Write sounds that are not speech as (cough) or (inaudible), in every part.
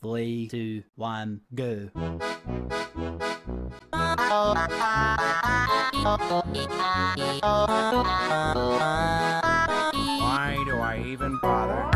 Three, two, one, go. Why do I even bother?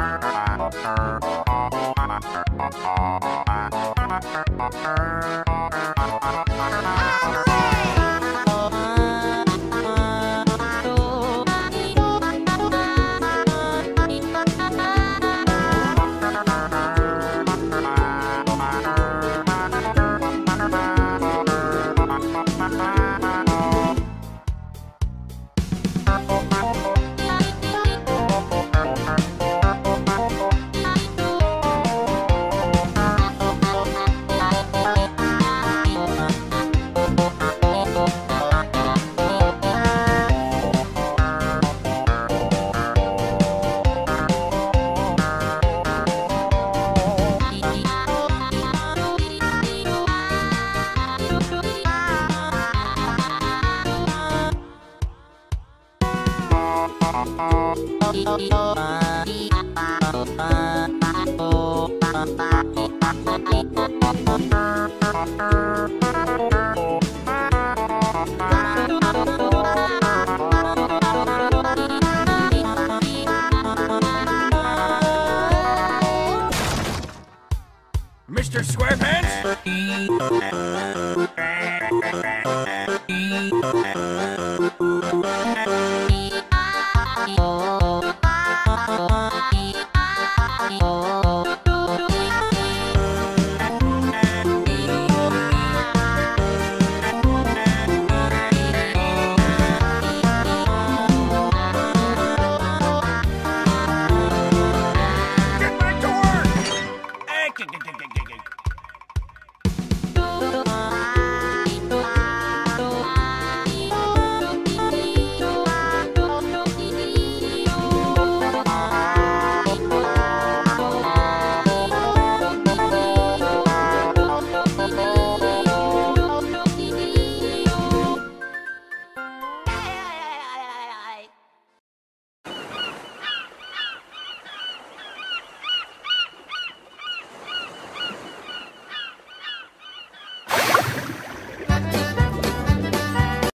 Mr. Squarepants? (laughs)